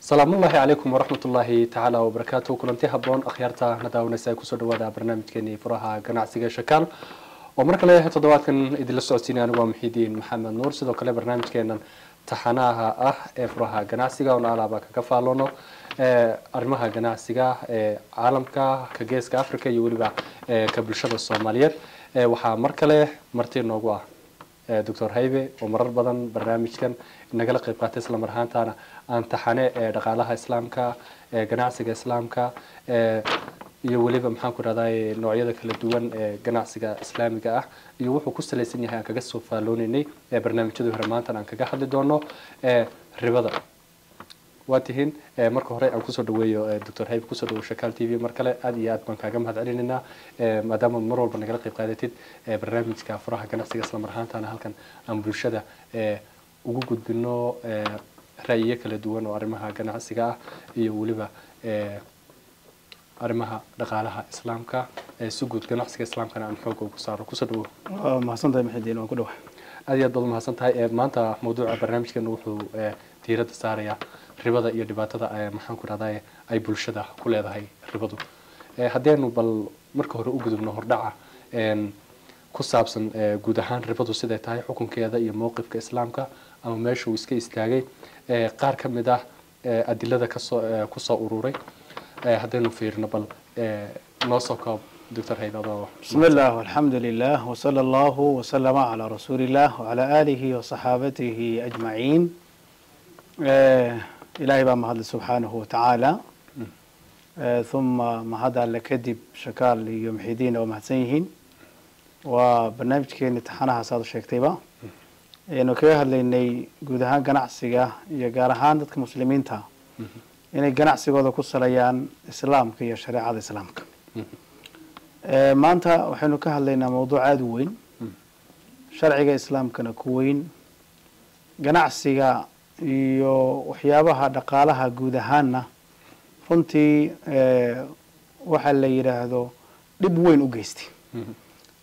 salaamullaahi calaykum waraxmat ullaahi tacaala wabarakaatu kulanti haboon akhyaarta na daawanaysa ku soo dhawaada barnaamijkeenii furaha ganacsiga shakaal oo mar kale toddobaadkan idinla socodsiinay anigu waa muxiidiin maxamed nuur. Sidoo kale barnaamijkeenan taxanaha ah ee furaha ganacsiga oon alaaba kaga faaloono arrimaha ganacsiga ee caalamka ka geeska africa iyo weliba ka bulshada soomaaliyeed. Waxaa mar kale marti noogu ah doctor haybe oo marar badan barnaamijkan nagala qayb qaatay isla mar ahaantaana aan taxane dhaqaalaha islaamka ganacsiga islaamka iyo weliba maxaan ku rahdaa noocyada kala duwan ee ganacsiga islaamiga ah iyo wuxuu ku salaysan yahay aan kaga soo faallooneynay barnaamijyadii hore maantan aan kaga hadli doono ribada waa tihiin. Marka hore aan ku soo dhaweeyo doctor haybe ku soo dhawo shakaal t v. Mar kale aad iyo aad baan kaaga mahad celinaynaa maadaama mar walba nagala qayb qaadatid barnaamijka furaha ganacsiga isla mar ahaantaana halkan aan bulshada ugu gudbino ra'yiyo kala duwan oo arrimaha ganacsiga ah iyo weliba arrimaha dhaqaalaha islaamka si guud ganacsiga islaamkana aan xooga ugu saaro. Kusoo dhawo mahadsantahay maxadiin waan ku dhawa aad iyo aad baad umahadsan tahay. Maanta mawduuca barnaamijkeena wuxuu diiradda saarayaa ribada iyo dhibaatada maxaan ku rahdaa ay bulshada ku leedahay ribadu. Haddeenu bal marka hore u gudubno hordhaca ku saabsan guud ahaan ribadu siday tahay xukunkeeda iyo mowqifka islaamka ama meesha uu iska istaagay qaar ka mid ah adilada ka soo ku soo ururay haddaynu fiirino bal noo soo koob doctor haybe adoo bismi illah alxamdu lilah wsala allahu wasalama calaa rasuuli illah wacalaa aalihi wasaxaabatihi ajmaciin ilaahay baa mahadle subxaanahu watacaala uma mahad alle kadib shakaal iyo muxidiin waa mahadsan yihiin waa barnaamijkeeni taxanahaas aad u sheegtayba ayaynu kaga hadlaynay guud ahaan ganacsiga iyo gaar ahaan dadka muslimiinta inay ganacsigooda ku salayaan islaamka iyo shareecada islaamka maanta waxaynu ka hadlaynaa mawduuc aada u weyn sharciga islaamkana ku weyn ganacsiga iyo waxyaabaha dhaqaalaha guud ahaanna runtii waxaa la yidhaahdo dhib weyn u geystay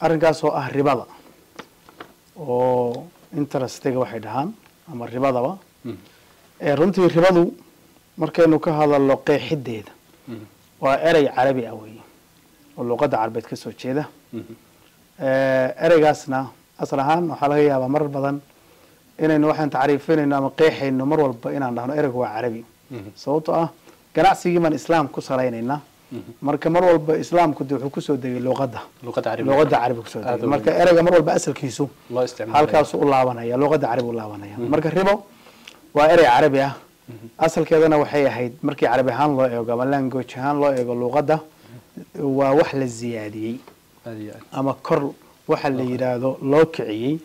arrinkaas oo ah ribada oo interestiga waxay dhahaan ama ribadaba. Runtii ribadu markaynu ka hadalno qeexideeda waa erey carabi ah weeye oo luqadda carabeed ka soo jeeda. Ereygaasna asal ahaan waxaa laga yaabaa marar badan inaynu waxaan tacriifinayno ama qeexayno mar walba inaan dhahno ereygu waa carabi. Sababtoo ah ganacsigii baan islaam ku salaynaynaa. Marka mar walba islaamku de wuxuu ku soo degay luqadda. Luqadda carabi ku soo degay. Marka ereyga mar walba asalkiisu halkaasu u laabanaya luqadda carabi u laabanaya. Marka ribo waa erey carabi ah. Asalkeedana waxay ahayd markii carabi ahaan loo eego ama language ahaan loo eego luqadda waa wax la ziyaadiyey. Ama kor waxa la yidhaahdo loo kiciyey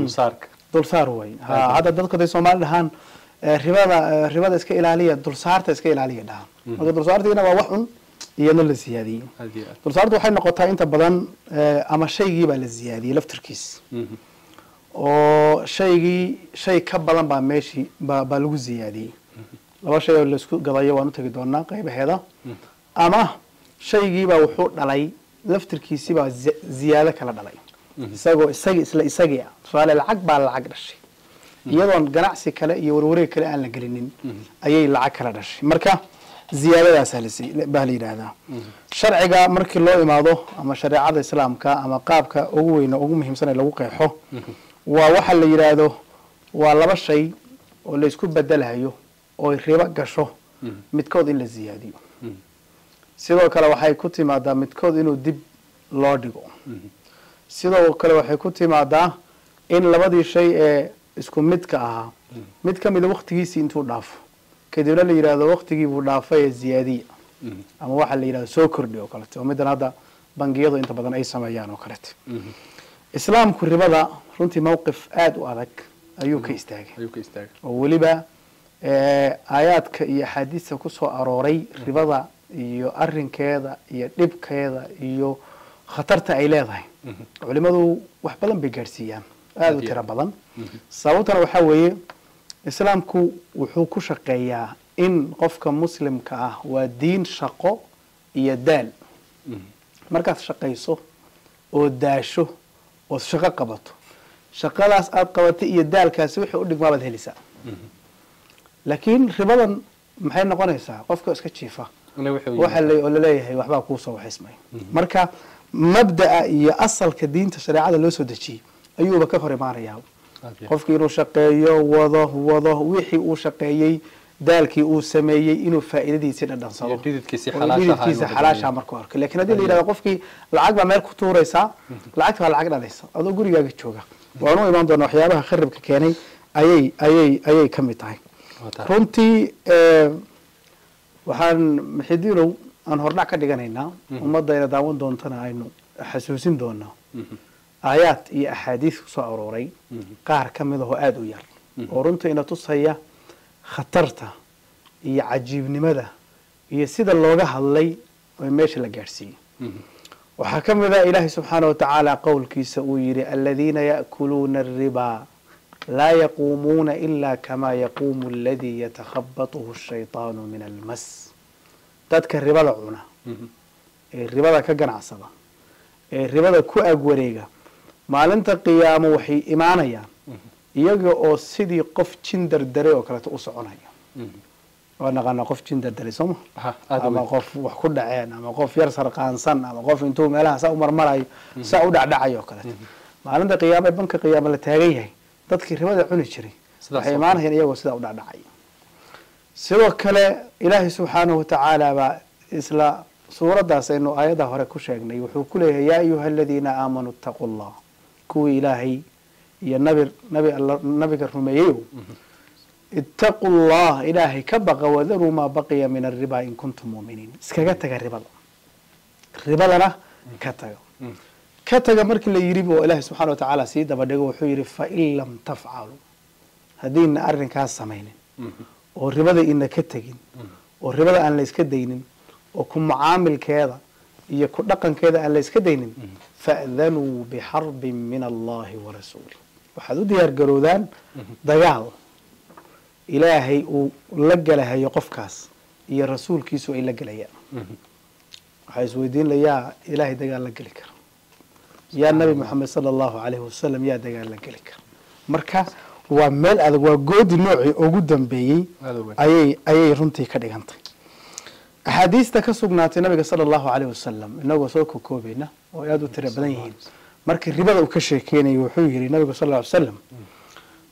dulsaarka. Dulsaar ha hadda dadku haday soomaali dhahaan ribada ribada iska ilaaliya dulsaarta iska ilaaliya dhahaan marka dulsaartiina waa wax un iyadna la siyaadiyey. Dulsaartu waxay noqotaa inta badan ama shaygii baa la ziyaadiyey laftirkiis. Oo shaygii shay ka badan baa meeshii ba baa lagu ziyaadiyey laba shay oo la isku gadayo waan u tegi doonaa qaybaheeda ama shaygiibaa wuxuu dhalay laftirkiisibaa ziyaado kala dhalay isagoo isagi isla isagii ah tusaale lacag baa lacag dhashay. Iyadoon ganacsi kale iyo warwareeg kale aan la gelinin ayay lacag kala dhashay. Marka ziyaadadaasaa baa la yidhaahdaa. Sharciga markii loo imaado ama shareecada islaamka ama qaabka ugu weyn ugu muhiimsan ee lagu qeexo waa waxa la yidhaahdo waa laba shay oo laysku bedelayo oo ribo gasho midkood in la ziyaadiyo. Sidoo kale waxay ku timaadaa midkood inuu dib loo dhigo sidoo kale waxay ku timaadaa in labadii shay ee isku midka ahaa mid ka mida waktigiisii intuu dhaafo. Kadibna la yidhahdo waktigii buu dhaafay ee ziyaadiya. Ama waxaa la yidhahdo soo kordhi oo kalete oo middan hadda bangiyadu inta badan ay sameeyaan oo kalete islaamku ribada runtii mawqif aada u adag ayuu ka istaagay. Oo weliba aayaadka iyo axaadiista ku soo arooray ribada iyo arinkeeda iyo dhibkeeda iyo khatarta ay leedahay. Culimadu wax badan bay gaadhsiiyaan. Aada u tiro badan. Sababtana waxaa weeye islaamku wuxuu ku shaqeeyaa in qofka muslimka ah waa diin shaqo iyo daal. Markaad shaqayso oo daasho ood shaqo qabato shaqadaas aada qabatay iyo daalkaasi wixii u dhigmaabaad helisaa. Laakiin ribadan maxay noqonaysaa? Qofka iska jiifa. Waxa la- oo la leeyahay waxbaa kuusoo waxismay marka mabda'a iyo asalka diinta shareecada loo soo dejiyey ayuuba ka hor imaanayaa. Qofkii inuu shaqeeyo wado wado wixii uu shaqeeyey daalkii uu sameeyey inuu faa'iidadiisii dhadhansado Iyo dhididkiisii oo xalaasha ahaa dhididkiisa inuu xalaasha dhadhamiyo. markuu arko laakiin haddii la yidhahdo qofkii lacag baa meel ku tuuraysaa lacagta baa lacag dhalaysa adoo gurigaaga jooga. Waanu imaan doona waxyaabaha kharibka keenay ayay ayay ayay ka mid tahay. Runtii eh, waxaan maxidiilow aan hordhac ka dhiganaynaa ummadayna daawan doontana aynu xasuusin doonaa aayaad iyo axaadiis kusoo arooray qaar ka mid ahoo aada u yar oo runtii ina tusaya khatarta iyo cajiibnimada iyo sida looga hadlay oo meesha la gaadhsiiyey waxaa ka mid a ilaahay subxaana wa tacaala qowlkiisa uu yidhi aladiina ya'kuluuna aribaa laa yaquumuuna ila kama yaquumu aladii yatakhabatuhu shayطaanu min almas dadka ribada cuna. Ee ribada ka ganacsada. Ee ribada ku agwareega maalinta qiyaamo waxay imaanayaan. Iyaga oo sidii qof jin dardaray oo kaleeto u soconaya. Waa naqaanaa qof jin dardaray sooma ama qof wax ku dhaceen ama qof yar sarqaansan ama qof intuu meelaha saa u marmarayo saa u dhacdhacayo oo kaleeto. Maalinta qiyaamo ee banka qiyaamo la taagan yahay. Dadkii ribada cuni jiray. Waxay imaanayaan iyagoo sidaa u dhacdhacaya sidoo kale ilaahay subxaanahu watacaala baa isla suuraddaas aynu aayadda hore ku sheegnay. Wuxuu ku leeyahay yaa ayuha aladiina aamanuu ittaquu llah kuwii ilaahay iyo nabi nabi nabiga rumeeyeyow. Ittaquu llah ilaahay ka baqa wadaruu maa baqiya min arriba in kuntum muuminiin iskaga taga ribada ribadana ka taga. Ka taga markii la yidhi oo ilaahay subxana watacaala sii daba dhigo wuxuu yidhi fain lam tafcaluu haddiina arrinkaas samaynin oo ribada ina ka tegin oo ribada aan la iska daynin oo ku mucaamilkeeda iyo ku dhaqankeeda aan la iska daynin fa'danuu bixarbin min allahi wa rasuulih waxaad u diyaar garoodaan dagaal. Ilaahay uu la galahayo qofkaas iyo rasuulkiisu ay la gelayaan waxaa isweydiin la yaa ilaahay dagaal la geli kara yaa nabi moxamed sala allahu alayhi wasalam yaa dagaal la geli kara marka waa meel adag waa goodi noocii ugu dambeeyey. Ayay ayay runtii ka dhigantay. Axaadiista ka sugnaatay nabiga sala allahu alayh wasalam inagoo soo kokoobayna oo aada u tira badan yihiin. Markii ribada uu ka sheekeynayay wuxuu yihi nabigu sal ly slam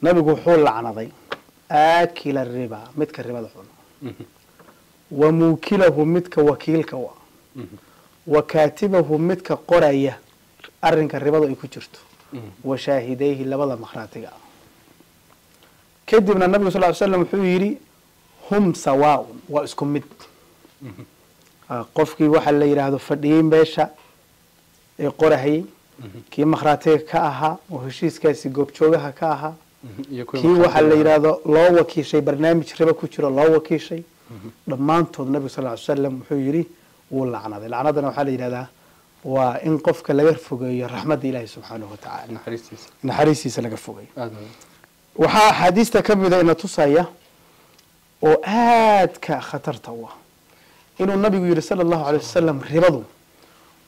nabigu wuxuu lacnaday aakila riba midka ribada cuno wa muukilahu midka wakiilka u ah wa kaatibahu midka qoraya arinka ribada ay ku jirto. Wa shaahidayhi labada makhraatiga. ah kadibna nabigu sal ly slam wuxuu yidhi hum sawaaun waa isku mid. Qofkii waxaa la yidhaahdo fadhiyey meesha ee qorahayey kii makhraatiga ka ahaa oo heshiiskaasi goobjoogaha ka ahaa kii waxaa la yidhaahdo loo wakiishay barnaamij ribo ku jiro loo wakiishay. Dhammaantood nabigu sal ly slam wuxuu yidhi wuu lacnaday. Lacnadana waxaa la yidhahdaa waa in qofka laga fogeeyo raxmadda ilaahi subxaanahu watacaala naxariistiisa. Laga fogeeyo waxaa axaadiista ka mida ina tusaya oo aadka khatarta u ah inuu nabigu yihi sala allahu alay wasalam ribadu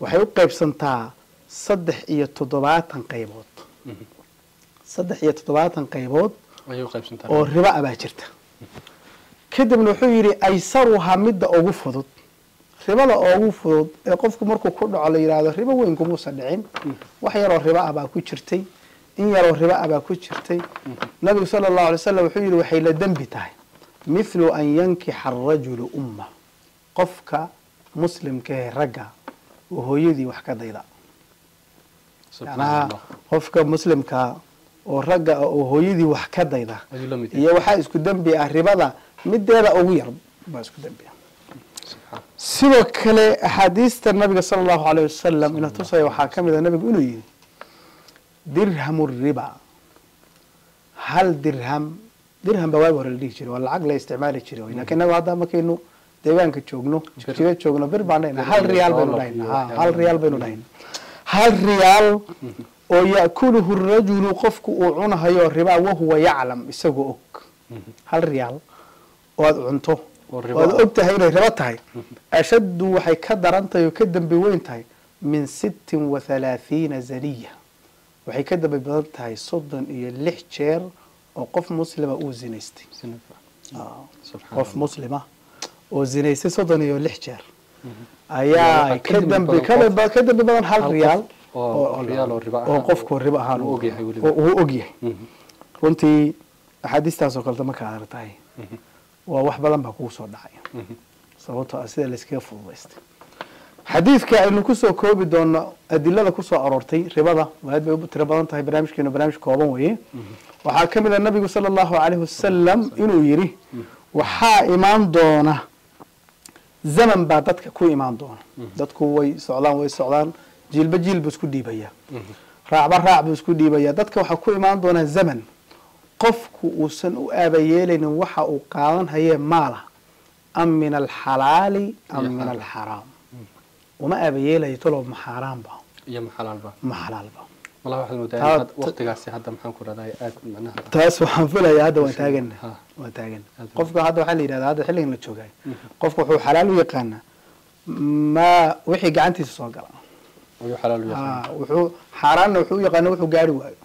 waxay u qaybsantaa saddex iyo toddobaatan qaybood. Saddex iyo toddobaatan qaybood oo ribo a baa jirta. Kadibna wuxuu yidhi aysaruhaa midda ugu fudud. Ribada ugu fudud ee qofku markuu ku dhaco la yidhaahdo ribo weyn kumuusan dhicin. Wax yaroo ribo ah baa ku jirtay in yaroo ribo ah baa ku jirtay. Nabigu sala allahu alay wasalam wuxuu yidhi waxay la dembi tahay. Mithlu an yankixa arajulu umma. Qofka muslimkahe ragga oo hooyadii wax ka dayda. Macnaha qofka muslimkaa oo ragga ah oo hooyadii wax ka dayda iyo waxaa isku dembi ah ribada mideeda ugu yar baa isku dembi ah. Sidoo kale axaadiista nabiga sala allahu alayh wasalam ina tusaya waxaa ka mid a nabigu inuu yihi dirhamu riba. Hal dirham dirham baa waagi hore la dhihi jiray waa lacag la isticmaali jiray laakiin inagu hadda markaynu deegaanka joogno jigjiga joogno bir baan dhahayna. Hal riyaal baynu dhahayna. Hal riyaal baynu dhahayna. Hal riyaal oo ya'kuluhu rajulu qofku uu cunahayo ribaa wahuwa yaclam isagoo og. Hal riyaal oo aada cunto oad og tahay inay ribo tahay ashaddu waxay ka daran tahay oo ka dambi weyn tahay min sittin wa halaathiina zaniya waxay ka dambi badan tahay soddon iyo lix jeer oo qof muslima uu zinaystay. Subxaan qof muslima oo zinaystay soddon iyo lix jeer. Waxaa ayaa ka dambi badan ka hal riyaal. oo qofku ribo ahaan uu oo ogyahay. Mhm. runtii axaadiistaasoo kaleta marka aad aragtahay Mhm. waa wax badan baa kugu soo dhacay Mhm. sababtoo ah sida layskaga fududaystay xadiidka aynu ku soo koobi doono adilada ku soo aroortay ribada aad bay tiro badan tahay barnaamijkeenu barnaamij kooban weeye. Waxaa ka mid a nabigu sala allahu calayhi wasalam inuu yidhi waxaa imaan doona zaman baa dadka ku imaan doona. Dadku way socdaan way socdaan jiilba jiil buu isku dhiibaya. Mhm. raacba raac buu isku dhiibaya. Dadka waxaa ku imaan doona zaman. Qofku uusan u aabayeelaynin waxa uu qaadan hayee maala. Am min alxalaali am min xaraam. alxaraam uma aabayeelayo talow ma xaaraanba iyo maxalaalba ma xalaalba malaha waxaad moodaa Taa- in had- waqtigaasi hadda maxaan ku rahdaa aad macnaha taas waxaan filayaa hadda waan taagan Ha. waan taagan Aad qofka hadda waxaa la yidhahdaa hadda xilligan la joogayo qofka wuxuu xalaal u yaqaanaa ma wixii gacantiisa soo gala wuxuu xaaraanna wuxuu u yaqaana wuxuu gaari waayo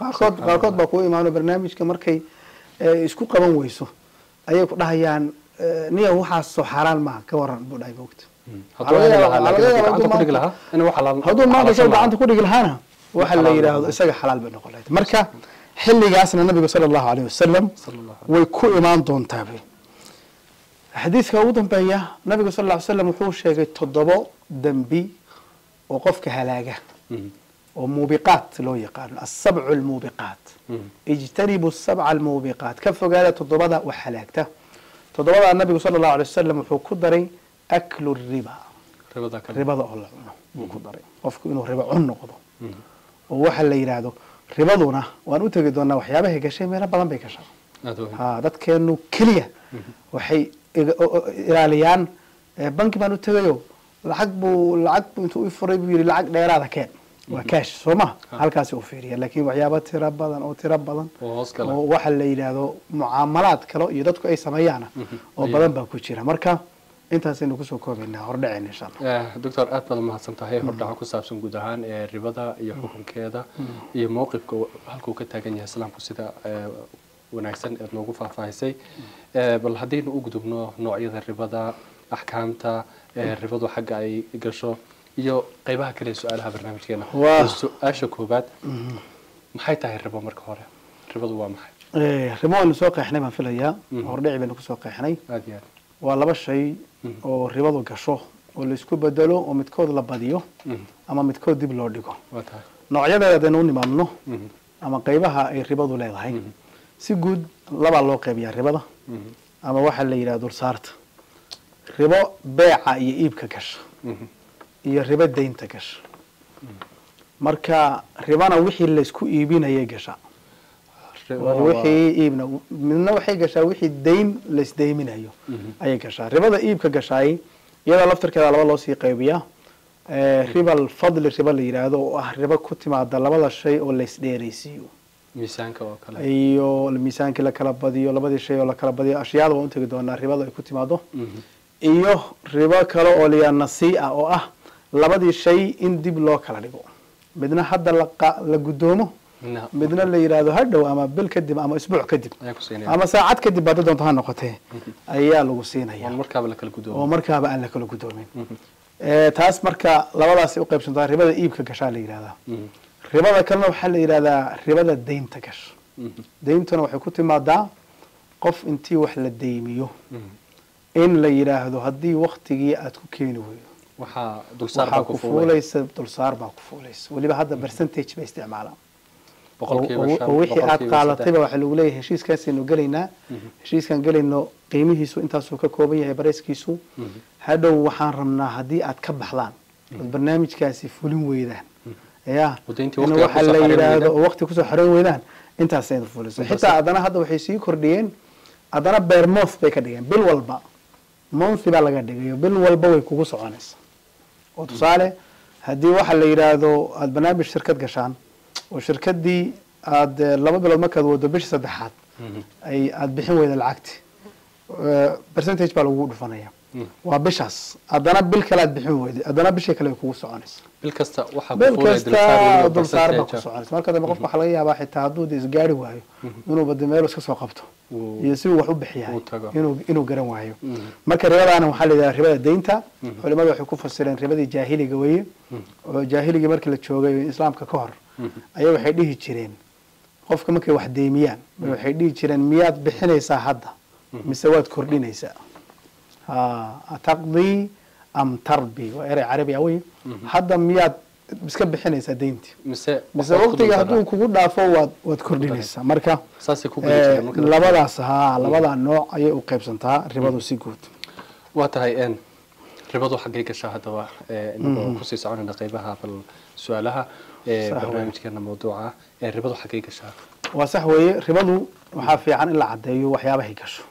qaarkood qaarkood baa kuu imaano barnaamijka markay isku qaban weyso ayay ku dhahayaan niya waxaasoo xaaraan maaha ka waran buu dhahay moogta hadduu gacanta hadduu maanta- lahaa. gacanta ku dhigi lahaana waxa la yidhaahdo isaga xalaal bay noqon lahayd. Marka xilligaasna nabigu sala allahu alayh wasalam way ku imaan doontaa bay xadiidka ugu dambeeya nabigu sal lla ly slam wuxuu sheegay toddobo dembi oo qofka halaaga. Mhm. oo muubiqaat loo yaqaano asabcu almuubiqaat Mhm. ijtanibu sabca almuubiqaat ka fogaada toddobada wax halaagta. Toddobadaa nabigu sala allahu alay wasalam wuxuu ku daray aklu riba ribada oo la cuno buu ku daray qofku inuu riba cun noqdo oo waxa la yidhaahdo ribaduna waan u tegi doonaa waxyaabahay gashay meelo badan bay gashaa ha dadkeenu keliya waxay ilaaliyaan banki baan u tegayo lacag buu lacag buu intuu i furay buu yidhi lacag dheeraada keen waa cash soo ma halkaasi u fiiriya laakiin waxyaaba tiro badan oo tiro badan oo waxa la yidhaahdo mucaamalaad kale iyo dadku ay sameeyaana oo badan baa ku jira marka intaasaynu ku soo koobaynaa hordhaceen insha allah Eh, doctor aad baad umahadsan tahay hordhaca ku saabsan guud ahaan ee ribada iyo xukunkeeda iyo mowqifka uu- halkuu ka taagan yahay islaamku sida eh, wanaagsan eed noogu faahfaahisay. Eh, bal haddaynu u gudubno noocyada ribada axkaamta eh, ribadu xagga ay gasho iyo qeybaha kale su'aalaha barnaamijkeena. Su'aasha koobaad maxay tahay ribo marka hore? Ribadu waa maxay? Eh, rimo waynu soo qeexnay baan filayaa. Mhm. hordhici baynu ku soo qeexnay. Aad iyo aad waa laba shay oo ribadu gasho oo la isku bedelo oo midkood la badiyo Mhm. ama midkood dib loo dhigo. Noocyadeeda haddaynu u nimaadno Mhm. ama qaybaha ay ribadu leedahay. Si guud labaa loo qaybiyaa ribada ama waxaa la yidhaha dulsaarta. Ribo beeca iyo iibka gasha. Iyo ribo deynta gasha. Marka ribana wixii laysku iibinayay gasha wixii iibna midna waxay gashaa wixii deyn laysdeyminayo ayay gashaa. Ribada iibka gashaay iyadoo laftarkeeda laba loo sii qaybiyaa Eh, riba alfadli riba la yidhaahdo oo ah ribo ku timaada labada shay oo kale. Iyo miisaankii la kala badiyo labadii shay oo la kala badiyo ashyaada waan utegi doonaa ribada ay ku timaado Mhm. iyo ribo kale oo layaa nasii'a oo ah labadii shay in dib loo kala dhigo. Midna hadda la guddoomo Midna- la yidhaahdo hadhow ama bil kadib ama isbuuc kadib. Ama saacad kadib baada doonto ha noqotee ayaa lagu siinaya oo markaaba aan la kala guddoomin Eh, taas marka labadaas u qaybsantaa ribada iibka gashaa la yidhahdaa Mhm. ribada kalena waxaa la yidhahdaa ribada deynta gasha Mhm. deyntuna waxay ku timaadaa qof intii wax la deymiyo. Mhm. in la yidhaahdo haddii waktigii aad ku keeni weydo waxaa ku ku fuulay. fuulaysa dulsaar baa ku fuulaysa. Weliba hadda percentage bay isticmaalaan wixii aad boqolkiiba qaadatayba waxaa lagu leeyahay heshiiskaasaynu gelaynaa heshiiskaan gelayno qiimihiisu intaasuu ka kooban yahay barayskiisu hadhow waxaan rabnaa haddii aad ka baxdaan ood barnaamijkaasi fulin weydaan ya Oo deyntii in waqtiga waxa kusoo la xareyn yidhaahdo weydaan. oo waqti kusoo xaroon weydaan intaasaynu fuliso Intaas- xitaa haddana hadda waxay sii kordhiyeen haddana beer month bay ka dhigeen bil walba monthi baa laga dhigayo bil walba way kugu soconaysa oo tusaale haddii waxa la yidhaahdo aada barnaamij shirkad gashaan oo shirkadii aada eh, laba bilood markaad wado bishii saddexaad Mhm. ay aada bixin weyda lacagti percentage baa lagugu dhufanaya waa bishaas haddana bil kale aad bixin weyday haddana bishii kale ay kugu soconaysa. Bil kasta ku dulsaar baa soconaysa. Marka dambe qofka waxaa laga yaabaa xitaa hadduu de isgaari waayo inuuba de meel iska soo qabto. Iyo si uu wax u bixiyahay inuu garan waayo. Marka ribadaana waxaa la yidhaha ribada deynta. Culimadu waxay ku fasireen ribadii jaahiliga weye oo jaahiligii markii la joogay islaamka ka hor ayaa waxay dhihi jireen. Qofka markay wax deymiyaan waxay dhihi jireen miyaad bixinaysaa hadda? Mise waad kordhinaysaa taqdii am tarbi waa erey carabi ah wey hadda miyaad iska bixinaysaa deyntii mise waqtiga hadduu kugu dhaafo waad waad kordhinaysaa marka labadaas ha labadaa nooc ayay u qaybsantaa ribadu si guud waa tahay n ribadu xaggay gashaa haddaba inagoo ku sii soconayna qeybaha bal su'aalaha barnaamijkeena mawduuca ribadu xaggay gashaa waa sax weeye ribadu waxaa fiican in la caddeeyo waxyaabahay gasho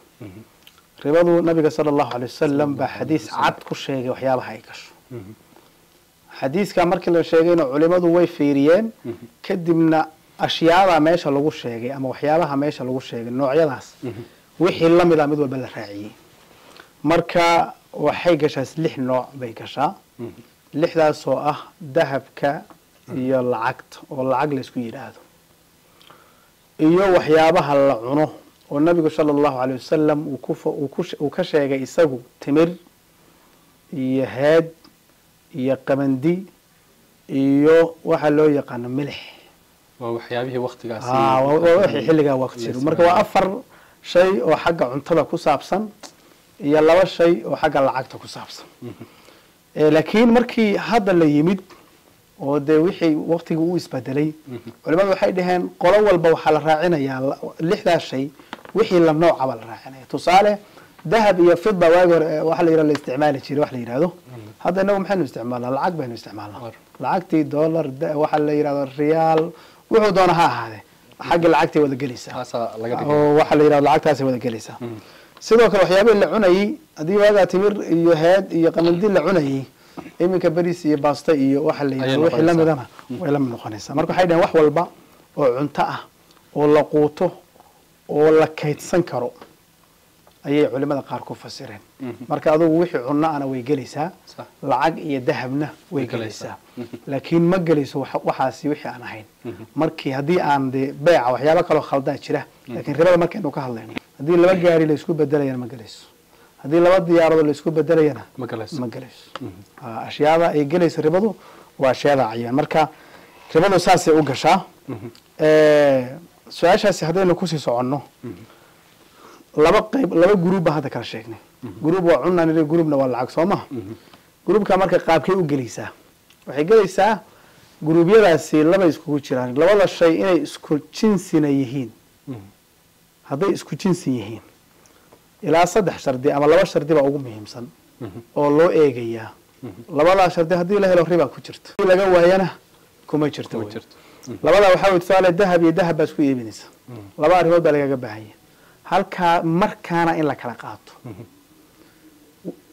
ribadu nabiga sala allahu alay wasalam baa xadiis cad ku sheegay waxyaabaha ay gasho xadiiskaa markii la sheegayna culimadu way fiiriyeen kadibna ashyaada meesha lagu sheegay ama waxyaabaha meesha lagu sheegay noocyadaas wixii la mid a mid walba la raaciyey. Marka waxay gashaa lix nooc bay gashaa. Lixdaas oo ah dahabka iyo lacagta oo lacag laysku yidhaahdo iyo waxyaabaha la cuno oo nabigu sala allahu alay wasalam uu ka sheegay isagu timir iyo heed iyo qamandi iyo waxa loo yaqaano milix. Xilligaa waqti marka waa afar shay oo xagga cuntada ku saabsan iyo laba shay oo xagga lacagta ku saabsan. Eh, laakiin markii hadda la yimid oo dee wixii waqtigii u isbedelay culimadu waxay dhaheen qolo walba waxaa la raacinayaa lixdaas shay wixii la noocaba la raacinaya tusaale dahab iyo fidba waagi hore eh, waxa la yidhahdo la isticmaali jiray wax la yidhahdo hadda inagu maxaynu isticmaalnaa lacag baynu isticmaalnaa. Lacagtii dollar waxa la yidhahdo riyaal wuxuu doona ha ahaadee xagga lacagtay wada gelaysaa. Waxa la yidhahdo lacagtaasay wada gelaysaa. Sidoo kale waxyaabihii la cunayey haddii waagaa timir iyo heed iyo qamandi la cunayey iminka beriis iyo baasto iyo waxa la Ayay yidhahdo wixii la noqonaysaa. midana way la mid noqonaysaa. Marka waxay dhaheen wax walba oo cunto ah oo la quuto oo la kaydsan karo ayay culimada qaar ku fasireen. Marka adugu wixii cunno ana way gelaysaa lacag iyo dahabna way gelaysaa. gelaysaa. Laakiin ma gelayso wax- waxaasi wixii aan ahayn. Markii haddii aan de beeca waxyaabo kaloo khaldaa jira laakiin ribada markaynu ka hadlayno haddii laba gaari laysku bedelayana ma gelayso. Haddii laba diyaarado laysku bedelayana ma gelayso. ashyaada ay gelayso ribadu waa ashyaada cayaan marka ribadu saasay u gashaa su'aashaasi haddaynu ku sii soconno laba qayb laba gruub baan hadda kala sheegnay. Gruub waa cunaan iri gruubna waa lacag soo maha? Gruubka marka qaabkay u gelaysaa waxay gelaysaa gruubyadaasi laba iskugu jiraan labada shay inay isku jinsina yihiin. Hadday isku jinsi yihiin ilaa saddex shardi ama laba shardi baa ugu muhiimsan oo loo eegayaa. Labadaa shardi haddii la helo riba ku jirto laga waayana kuma jirto labada waxaa tusaale dahab iyo dahab baa isku iibinaysa. Laba arrimood baa lagaga baahan yahay. Halkaa markaana in la kala qaato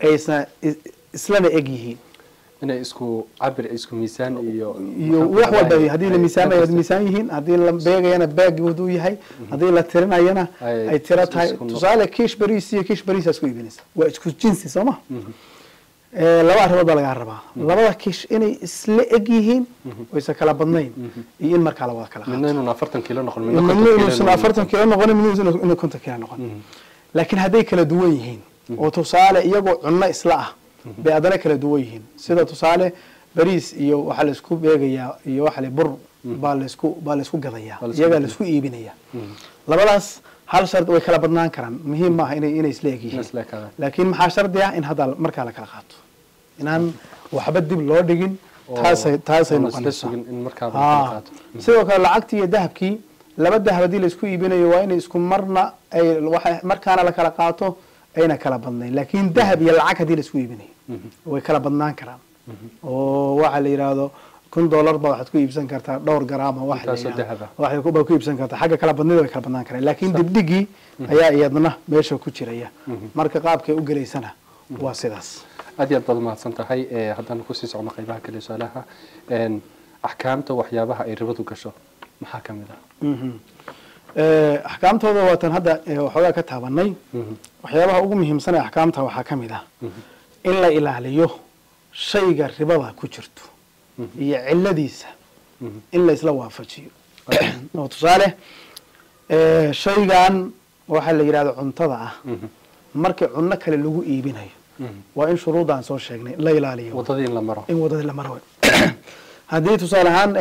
aysan is- islana eg yihiin. Inay isku cabir isku miisaan iyo iyo wax walba haddii la miisaamaya miisaan yihiin haddii la beegayana beeg uu yahay haddii la tirinayana Ay tiro tahay. tusaale kiish bariis iyo kiish bariisa isku iibinaysa. Waa isku jinsi soo ma? Eh, laba arrimood baa lagaa rabaa. Labada kiish inay isla eg yihiin oysan kala badnayn. Iyo in markaa la wada kala qaato. afartan kiilo noqon midna konton kilo kilo noqon laakiin hadday kala duwan yihiin oo tusaale iyagoo cunno isla ah bay haddana kala duwan yihiin. Sida tusaale bariis iyo waxaa la isku beegayaa iyo waxa la bur baa la isku baa la isku gadayaa iyagaa la isku iibinaya. Labadaas hal shard way kala badnaan karaan. Muhiim maaha inay inay isla eg Inay yihiin isla ekaadaan. laakiin maxaa shardi ah in hadda markaa la kala qaato? Inaan waxba dib loo dhigin taasay taasay noqonaysaa. sidoo kale lacagtii iyo dahabkii laba dahab haddii la isku iibinayo waa inay isku marna ay markaana la kala qaato ayna kala badnayn. Laakiin dahab iyo lacag haddii la isku iibinayo way kala badnaan karaan. Oo waxa la yidhaahdo kun dollar ba waxaad ku iibsan kartaa dhowr garaama wax la Intaasoo yidhaahdo. dahab waxay ku- baa iibsan kartaa. Xagga kala badnida way kala badnaan karaan. Laakiin dibdhigii ayaa iyadna meesha ku jiraya. Marka qaabkay u gelaysana waa sidaas. Aad iyo aad baad umahadsan tahay Eh, haddaan ku sii socno qaybaha kale su'aalaha. Axkaamta waxyaabaha ay ribadu gasho. Maxaa ka mid ah? Mhm. axkaamtooda waatan hadda waxoogaa ka taabanay waxyaabaha ugu muhiimsan ee axkaamta waxaa ka mid ah in la ilaaliyo shayga ribada ku jirto iyo ciladiisa in la isla waafajiyo. Oo tusaale shaygan waxaa la yidhahda cuntada ah markii cunno kale lagu iibinayo waa in shuruudaan soo sheegnay la ilaaliyo. In la maro. In wadadii la maro. Haddii tusaale ahaan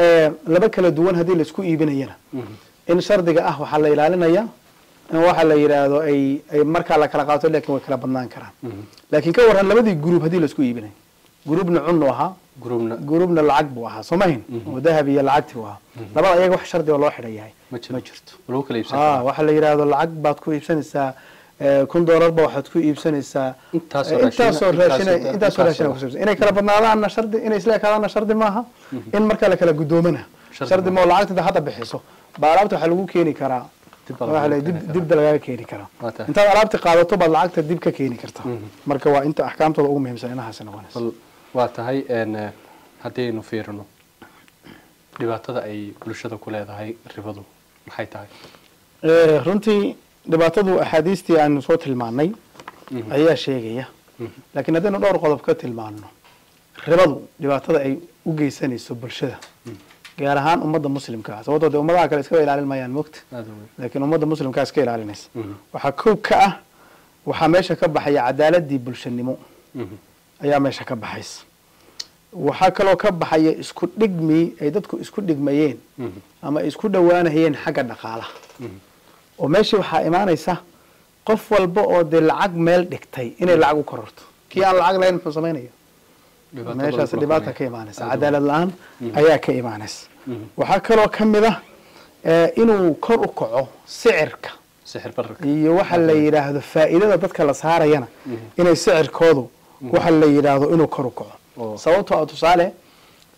laba kala duwan haddii la isku iibinayana in shardiga ah waxaa la ilaalinaya in waxa la yidhaahdo ay ay markaa la kala qaato laakiin way kala badnaan karaan. Laakiin ka waran labadii gruub haddii la isku iibinayo. Gruubna cunnu ahaa gruubna lacag buu ahaa soo mahin oo dahab iyo lacagti u ahaa. Labada ayaga wax shardi oo loo xidhan yahay. Ma ma jirto. Ah waxaa la yidhaahdo lacag baad ku iibsanaysaa eh, kun doolarba waxaad ku iibsanaysaa. Intaasoo eh, intaasoo inay kala badnaadaanna shardi inay isla ekaadaanna shardi maaha in markaa la kala guddoomana. Shardi shardi maaha. moo lacagta inta hadda bixiso. Baa alaabta waxaa lagu keeni karaa. Dibda lagaga keeni karaa. intaad alaabta qaadato baad lacagta dib ka keeni kartaa marka waa inta axkaamtooda ugu muhiimsan inahaasi noqonaysa waa tahay haddaynu fiirino. Dhibaatada ay bulshada ku leedahay ribadu maxay tahay? Runtii dhibaatadu axaadiistii aanu soo tilmaanay ayaa sheegaya. Laakiin haddaynu dhowr qodob ka tilmaano ribadu dhibaatada ay u geysanayso bulshada gaar ahaan ummadda muslimka. Ah sababtoo dee ummadaha kale iskaba ilaalin mayaan mogta laakiin ummadda muslimkaa iska ilaalinaysa. Mhm. waxaa kow ka ah waxaa meesha ka baxaya cadaaladii bulshanimo. Mhm. Ayaa meesha ka baxaysa. Waxaa kaloo ka baxaya isku dhigmi ay dadku isku dhigmayeen Mhm. ama ay isku dhowaanayeen xagga dhaqaalaha. Mhm. oo meeshii waxaa imaanaysa qof walba oo dee lacag meel dhigtay inay lacag u kororto. Kii aan lacag lahayn muxuu samaynaya meeshaas dhibaata ka imaanaysa. Cadaalad la'aan ayaa ka imaanaysa. Mhm. waxaa kaloo ka mid ah eh, inuu kor u kaco sicirka. Iyo waxa la yidhaahdo faa'iidada dadka la saarayana inay sicirkoodu waxa la yidhaahdo inuu kor u kaco. Oo. sababtoo ah tusaale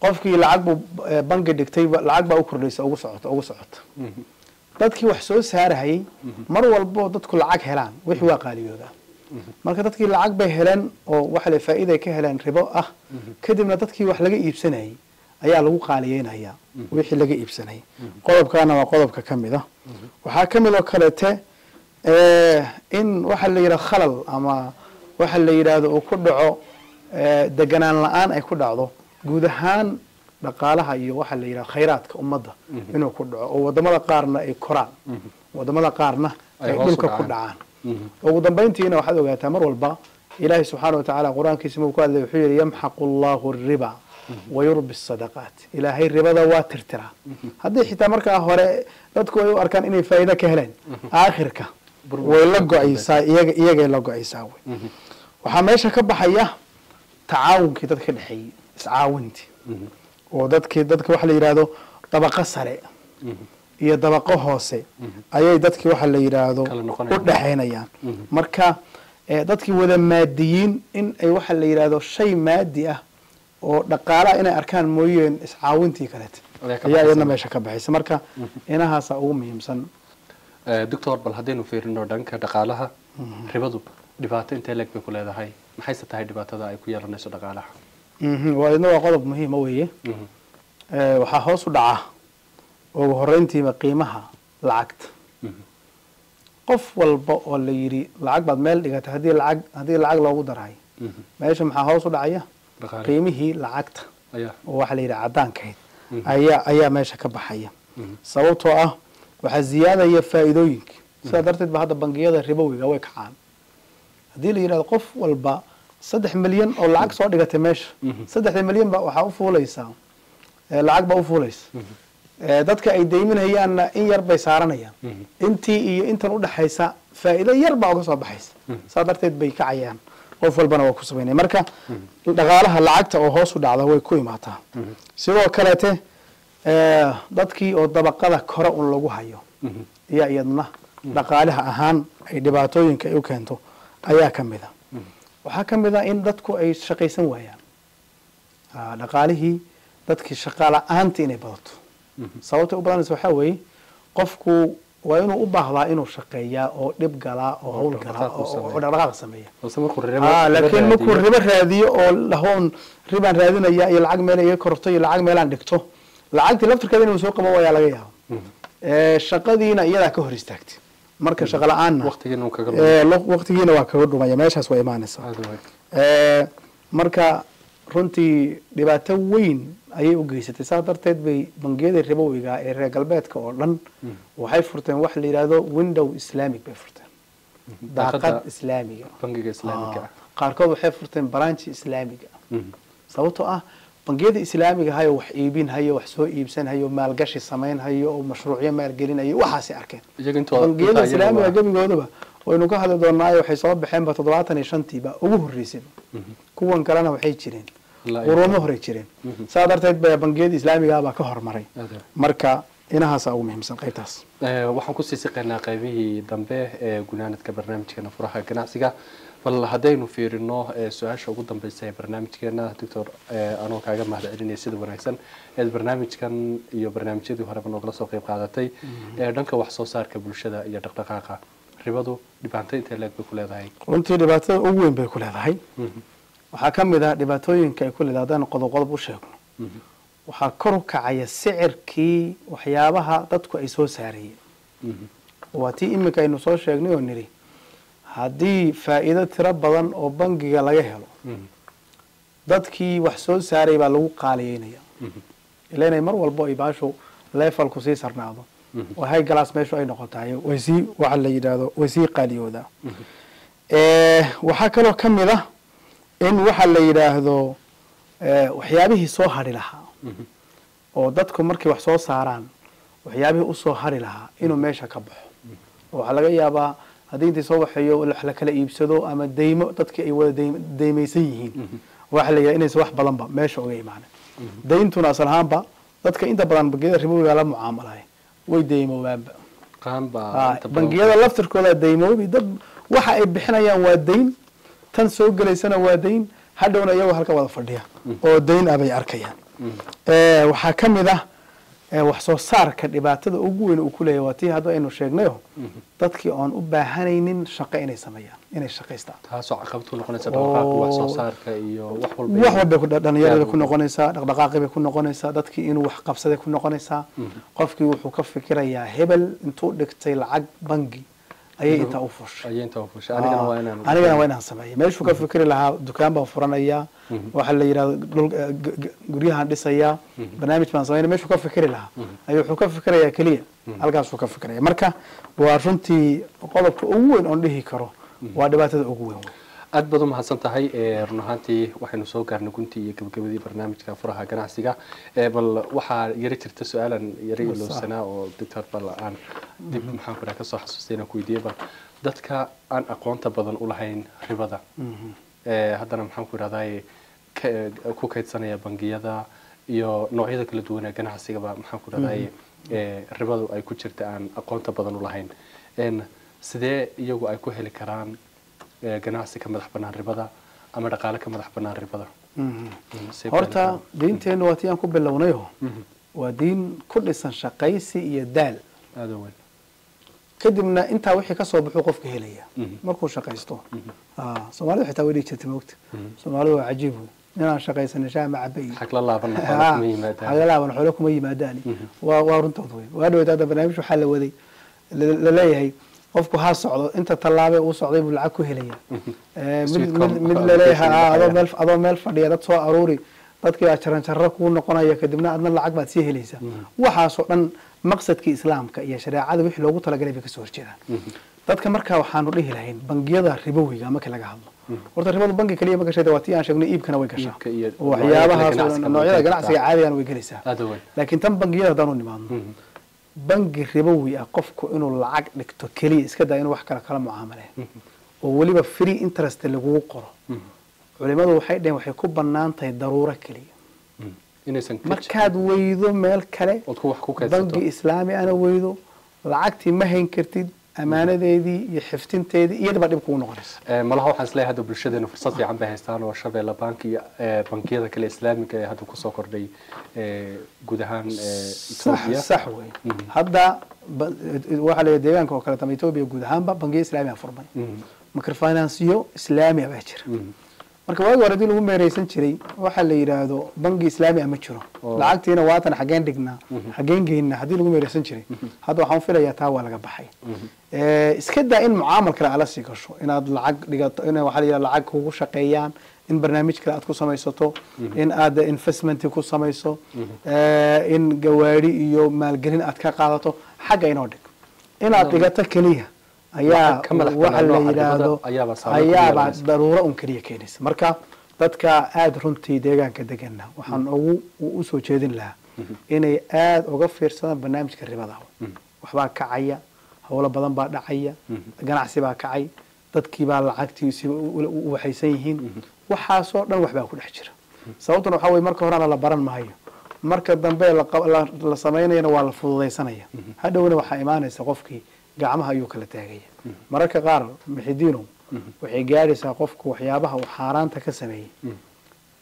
qofkii lacag buu eh, bangi dhigtay lacag baa u kordhaysa ugu socota ugu socota. Mhm. dadkii wax soo saarahayay mar walbo dadku lacag helaan wixii waa qaaliyoodaa marka dadkii lacag bay heleen oo waxa la faa'iiday ka heleen ribo ah kadibna dadkii wax laga iibsanayay ayaa lagu qaaliyeynaya wixii laga iibsanayay. Qodobkaana waa qodobka ka mid ah. Waxaa ka mid oo kaleete eh, in waxa la yidhahdo khalal ama waxa la yidhaahdo uu ku dhaco eh, deganaan la'aan ay ku dhacdo guud ahaan dhaqaalaha iyo waxa la yidhahdo khayraadka ummadda inuu ku dhaco. Oo waddamada qaarna ay koraan. Wadamada qaarna Ay dhulka ku dhacaan. dhacaan. Ugu dambayntiina waxaad ogaataa mar walba ilaahay subxaana wa tacaala qur'aankiisa markuu ku hadlay wuxuu yidhi yamxaqu allahu riba wayurbi sadaqaat. Ilaahay ribada waa tirtiraa haddii xitaa markaa hore dadku ay u arkaan inay faa'iido ka heleen aakhirka way la go'aysaa iyaga iyagay la go'aysaa wey waxaa meesha ka baxaya tacaawunkii dadka ka dhexeeyey iscaawintii oo dadkii dadka waxa la yidhaahdo dabaqo sare. Iyo dabaqo hoose. Ayay dadkii waxa la yidhaahdo u dhexaynayaan marka eh, dadkii wada maadiyiin in ay waxa la yidhaahdo shay maadi ah oo dhaqaalaha inay arkaan mooyeen iscaawintii kaleete Ayaa iyadna meesha ka baxaysa. Marka inahaasa ugu muhiimsan. Eh, doctor bal haddaynu fiirino dhanka dhaqaalaha ribadu dhibaato intee leeg bay ku leedahay? Maxayse tahay dhibaatada ay ku yeelanayso dhaqaalaha? Mhm, waa idna waa qodob muhiima weeye. Mhm. Eh, waxaa hoos u dhaca ugu horeyntiiba qiimaha lacagta. Mhm. qof walba oo la yidhi lacag baad meel dhigatay haddii lacag haddii lacag loogu daray meesha maxaa hoos u dhacaya? Qiimihii lacagta. Oo waxaa la yidhi cadaankahayd Mhm. ayaa ayaa meesha ka baxaya. Sababtoo ah waxaa ziyaadaya faa'iidooyinka. Sidaa darteed ba hadda bangiyada ribowiga way kacaan haddii la yidhahdo qof walba saddex milyan oo lacag soo dhigatay meesha Mhm. saddexda milyan ba waxaa u fuulaysaa eh, lacag baa u fuulaysa. Eh, dadka ay deyminayaanna in yar bay saaranayaan. Mhm. intii iyo intan udhexaysa faa'iido yar baa uga soo baxaysa. Saa darteed bay kacayaan qof walbana waa ku samaynaya marka dhaqaalaha lacagta oo hoos u dhacda way ku imaataa. Sidoo kaleete eh, dadkii oo dabaqada kore un lagu hayo. Mhm. iyo iyadna dhaqaalaha ahaan ay dhibaatooyinka ay u keento ayaa ka mid a. Waxaa ka mid a in dadku ay shaqaysan waayaan. Ah, dhaqaalihii dadkii shaqaala-aantii inay badato. Sababta u badanaysa waxaa weeye qofku waa inuu u baahdaa inuu shaqeeyaa oo dhib galaa oo hawl galaa oo- dhaqdhaqaaq sameeya. Ah, laakiin markuu ribo raadiyo oo lahoon ribaan raadinaya iyo lacag meel iga korto iyo lacag meelaan dhigto lacagtii laftirkeeda inuu soo qaban waayaa laga yaabo shaqadiina iyadaa ka hor istaagtay marka shaqa la'aanna waqtigiina kaga waqtigiina waa kaga dhumaya meeshaas waa imaanaysaa. Marka runtii dhibaato weyn ayay u geysatay. Saas darteed bay bangiyada ribowiga ee reer galbeedka oo dhan waxay furteen waxa la yidhahdo window islamic bay furteen. Daaqad islaamiga islaamiga qaarkood waxay furteen branchi islaamiga sababtoo ah bangiyada islaamiga hayo wax iibin hayo wax soo iibsan hayo maalgashi samayn hayo oo mashruucyo maalgelinayo waxaasay arkeen. Bangiyada islaamiga gebigoodaba waynu ka hadli doonaayo waxay soo baxeenba toddobaatan iyo shantiiba ugu horreysay kuwan kalena waxay jireen. Quruumo horey jireen. Saa darteed ba bangiyada islaamigaabaa ka hormaray. Marka inahaasa ugu muhiimsan qaybtaas. Waxaan ku sii siqaynaa qaybihii dambe ee gunaanadka barnaamijkeena furaha ganacsiga bal haddaynu fiirino su'aasha ugu dambeysa ee barnaamijkeena doctor anoo kaaga mahad celinaya sida wanaagsan eed barnaamijkan iyo barnaamijyadii horeba noogala soo qeyb qaadatay ee dhanka wax soo saarka bulshada iyo dhaqdhaqaaqa. Ribadu dhibaato intee leeg bay ku leedahay. Runtii dhibaatada ugu weyn bay ku leedahay. Waxaa ka mid ah dhibaatooyinka ay ku leedahay haddaan qodob qodob u sheegno. Waxaa kor u kacaya sicirkii waxyaabaha dadku ay soo saarayeen. Waa tii iminka aynu soo sheegnay oo nidhi haddii faa'iido tiro badan oo bangiga laga helo dadkii wax soo saaray baa lagu qaaliyeynaya. Ila inay mar walbo ay baashu leefalku sii sarnaado. Oo hay galaas meeshu ay noqotahay way sii waxa la yidhaahdo way sii qaaliyoodaa. Waxaa kaloo ka mid ah in waxa la yidhaahdo waxyaabihii soo hadhi lahaa. Oo dadku markay wax soo saaraan waxyaabihii u soo hari lahaa inuu meesha ka baxo. Waxaa laga yaabaa haddii intii soo waxeeyo wax la kala iibsado ama deymo dadkii ay wada deymaysan yihiin waxa la yidhaha inaysan wax badanba meesha uga imaanin deyntuna asal ahaanba dadka inta badan bangiyada ribowiga la mucaamalay way deymoobaanba bangiyada laftirkooda deymoobi dad waxa ay bixinayaan waa deyn tan soo gelaysana waa deyn hadhowna iyagoo halka wada fadhiya oo deyn ah bay arkayaan waxaa ka mid ah wax soo saarka dhibaatada ugu weyn uu ku leeyahy waa tii hadda aynu sheegnayo dadkii oon u baahanaynin shaqo inay sameeyaan inay shaqaystaan. Taasoo caqabad ku noqonaysa dhaqdhaqaaqa wax soo saarka iyo wax walba wax walbay dhalinyarada ku noqonaysaa dhaqdhaqaaqi bay ku noqonaysaa dadkii inuu wax qabsaday ku noqonaysaa. Qofkii wuxuu ka fikirayaa hebel intuu dhigtay lacag bangi ayay intaa u fushay anigana waa inaan sameeya meeshuu ka fikri lahaa dukaan baan furanayaa. Waxa la yidhahdo guryahan dhisayaa. Barnaamij baan sameynaya meshuu ka fikri lahaa. Ayuu wuxuu ka fikirayaa keliya. Halkaasuu ka fikiraya marka waa runtii qodobka ugu weyn oon dhihi karo. Waa dhibaatada ugu weyn aad baad u mahadsan tahay run ahaantii waxaynu soo gaarnay guntii iyo gabagabadii barnaamijka furaha ganacsiga. Bal waxaa yari jirta su'aalan yari ilowsanaa oo doctor bal aan dib maxaan ku dhaha ka soo xasuustay inaan ku weydiiyey bal dadka aan aqoonta badan u lahayn ribada. Haddana maxaan ku idhahdaye ku kaydsanaya bangiyada iyo noocyada kala duwan ee ganacsigaba maxaan ku idhahdaye ribadu ay ku jirta aan aqoonta badan u lahayn. Sidee iyagu ay ku heli karaan ganacsi ka madax banaan ribada ama dhaqaale ka madax banaan ribada horta diinteennu waa tii aan ku bilownayo waa diin ku dhisan shaqaysi iyo daal. Kadibna intaa wixii ka soo baxuu qofka helaya markuu shaqaysto. Soomaalida xitaa way dhihi jirtay moogta soomaalidu waa cajiib wey inaan shaqaysanin shaah ma cabe iyo xagla laaban xagla laaban xoolo kuma yimaadaan waa runtood wey waa dhaweyd hadda barnaamij waxaa la waday la leeyahay qofku ha socdo inta tallaabe uu socday buu lacag ku helaya. Mid la leeyahay adoo meel fadhiya dad soo aruuri dadkii baa jaranjaro kuu noqonaya kadibna adna lacag baad sii helaysaa waxaasoo dhan maqsadkii islaamka iyo shareecada wixii loogu talagalay bay ka soo horjeedaan. Dadka markaa waxaanu dhihi lahayn bangiyada ribowiga markii laga hadlo. Horta ribadu bangi kaliya ma gashay waa tii aan sheegnay iibkana way gashaa. Waxyaabahaas noocyada ganacsiga caadigana way gelaysaa. Laakiin tan bangiyada haddaanu nimaadno bangi ribowi ah qofku inuu lacag dhigto keliya iska daa inuu wax kale kala mucaamaleen oo weliba free interest lagugu qoro. Culimadu waxay dhaheen waxay ku bannaan tahay daruuro keliya. Markaad weydo meel kale bangi islaami ana weydo lacagtii ma hayn kartid amaanadeedii iyo xiftinteedii iyadaba dhib kugu noqonaysa malaha waxaan is leeyahay hadda bulshadeenu fursad fiican bay haystaan oo shabeelle bank iyo bankiyada kale islaamiga ee hadda ku soo kordhay guud ahaan etoobiya sax wey hadda waxaa la deegaanka oo kale tama etoobiya guud ahaanba bangiya islaamiga furmay microfinanceyo islaamiga baa jira marka waagi hore haddii lagu meereysan jiray waxa la yidhaahdo bangi islaami ma jiro. Oo. lacagtiina waatan xageen dhignaa xageen geynaa haddii lagu meereysan jiray. Hadda waxaan filayaa taa waa laga baxay. Eh, iska daa in mucaamal kale ala sii gasho inaad lacag dhigato in waxaa la yidhahda lacag kugu shaqeeyaan in barnaamij kale aad ku samaysato in aad investment ku samayso eh, in gawaari iyo maalgelin aad ka qaadato xagga inoo dhig. Inaad dhigato keliya ayaa Waxa waxa la yidhaahdo ayaaba daruuro un keliya keenaysa. Marka dadka aada runtii deegaanka degana waxaan ugu u- u soo jeedin lahaa inay aada uga fiirsadaan barnaamijka ribada. Waxbaa kacaya howlo badan baa dhacaya ganacsi baa kacay dadkii baa lacagtiisi u- waxaysan yihiin. Waxaasoo dhan waxbaa ku dhex jira. Sababtuna waxaa weye marka horena la baran maayo. Marka dambe la samaynayana waa la fududaysanaya hadhowna waxaa imaanaysa qofkii gacmaha ayuu kala taagaya. Mararka qaar mixidiino waxay gaadhaysaa qofku waxyaabaha uu xaaraanta ka sameeyey.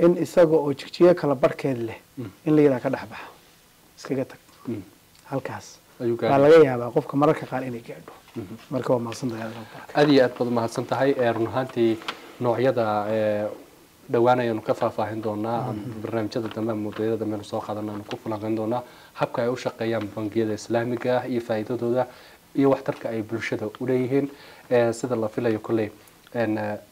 In isaga oo jigjiyo kala barhkeed leh in la yidhaha ka dhex baxa iskaga tag. Halkaas. Baa laga yaabaa qofka mararka qaar inay gaadho. Marka waa mahadsantahay aad baa baraka. aad iyo aad baad umahadsan tahay run ahaantii noocyada dhowaan ayaanu ka faahfaahin doonaa barnaamijyada dambe ama mawduucyada dambe aynu soo qaadana aanu ku falanqeyn doonaa habka ay u shaqeeyaan bangiyada islaamiga ah iyo faa'iidadooda iyo waxtarka ay bulshada uleeyihiin ee sida la filayo kolley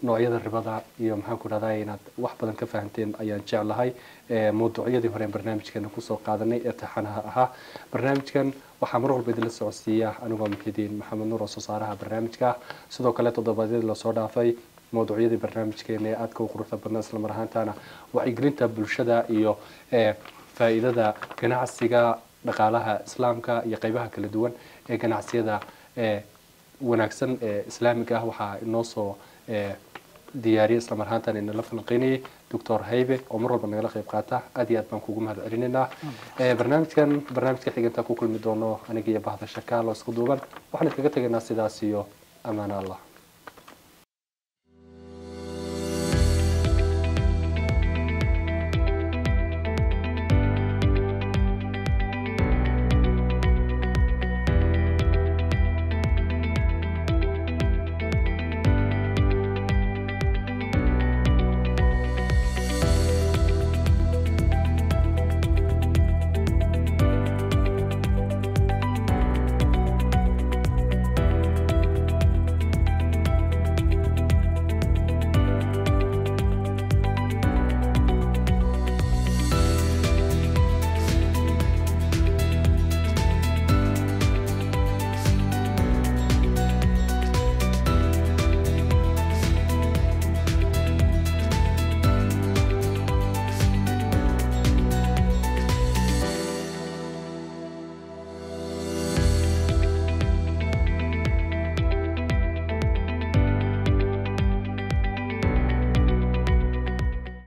noocyada ribada iyo maxaan ku dhahdaa inaad wax badan ka fahanteen ayaan jeclahay. Mawduucyadii hore ee barnaamijkeena ku soo qaadanay ee taxanaha ahaa. Barnaamijkan waxaa mar walba idinla socodsiiya anigoo muxidiin maxamed nuur oo soo saaraha barnaamijka. Sidoo kale toddobaadyadii la soo dhaafay mawduucyadii barnaamijkeena ee aadka u quruxda badnaa isla ahaantaana wacyigelinta bulshada iyo faa'iidada ganacsiga dhaqaalaha islaamka iyo qaybaha kala duwan ee ganacsiyada wanaagsan ee islaamiga ah. Waxaa inoo soo diyaariyay isla mar ahaantan inala falanqeynayay doctor haybe. Oo mar walba nagala qayb qaata. Aad iyo aad baan kugu mahad celinaynaa barnaamijkan barnaamijka xiganta ku kulmi doono aniga iyo bahda shakaal oo isku duuban waxaan iskaga tegaynaa sidaas iyo amaana allah